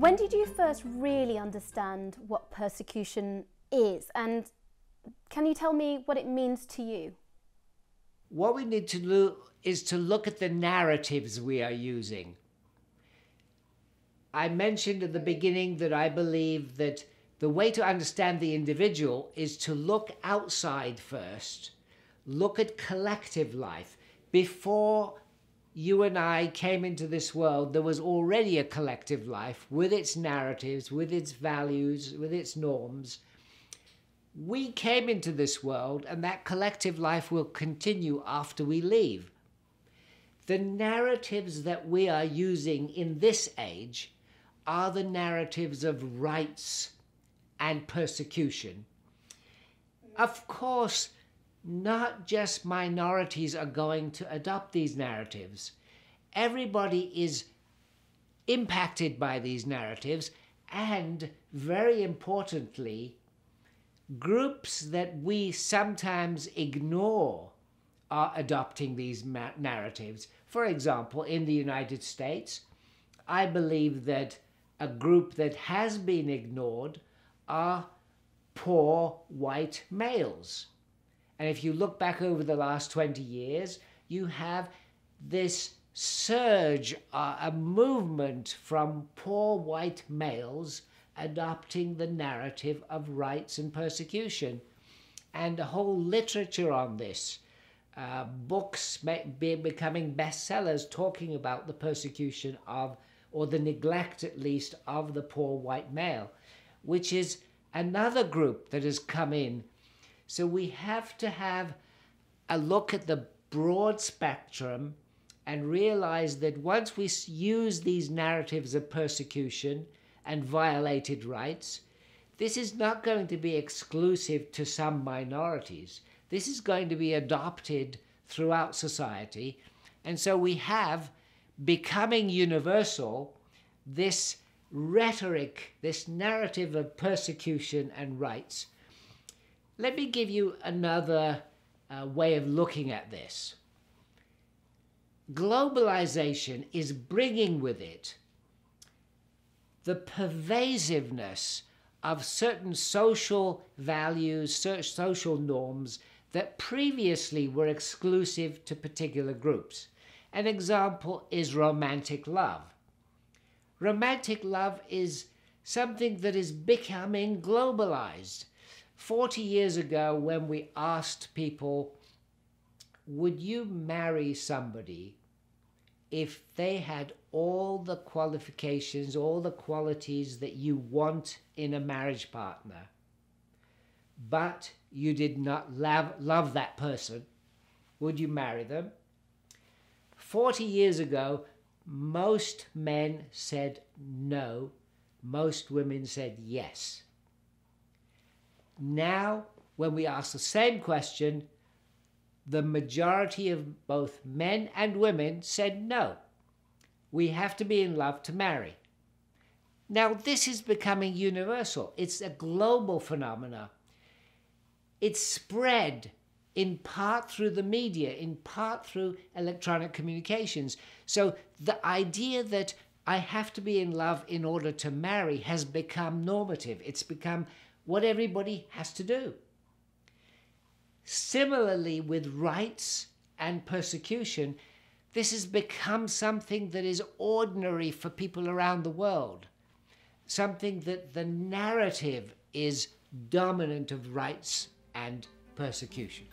When did you first really understand what persecution is? And can you tell me what it means to you? What we need to do is to look at the narratives we are using. I mentioned at the beginning that I believe that the way to understand the individual is to look outside first, look at collective life. Before you and I came into this world, there was already a collective life with its narratives, with its values, with its norms. We came into this world, and that collective life will continue after we leave. The narratives that we are using in this age are the narratives of rights and persecution. Of course, not just minorities are going to adopt these narratives. Everybody is impacted by these narratives, and very importantly, groups that we sometimes ignore are adopting these narratives. For example, in the United States, I believe that a group that has been ignored are poor white males. And if you look back over the last 20 years, you have this surge, uh, a movement from poor white males adopting the narrative of rights and persecution. And a whole literature on this, uh, books be becoming bestsellers talking about the persecution of, or the neglect at least, of the poor white male, which is another group that has come in so we have to have a look at the broad spectrum and realize that once we use these narratives of persecution and violated rights, this is not going to be exclusive to some minorities. This is going to be adopted throughout society. And so we have becoming universal this rhetoric, this narrative of persecution and rights let me give you another uh, way of looking at this. Globalization is bringing with it the pervasiveness of certain social values, social norms that previously were exclusive to particular groups. An example is romantic love. Romantic love is something that is becoming globalized. 40 years ago, when we asked people, would you marry somebody if they had all the qualifications, all the qualities that you want in a marriage partner, but you did not love, love that person, would you marry them? 40 years ago, most men said no, most women said yes. Now, when we ask the same question, the majority of both men and women said no. We have to be in love to marry. Now, this is becoming universal. It's a global phenomenon. It's spread in part through the media, in part through electronic communications. So the idea that I have to be in love in order to marry has become normative. It's become what everybody has to do. Similarly, with rights and persecution, this has become something that is ordinary for people around the world, something that the narrative is dominant of rights and persecution.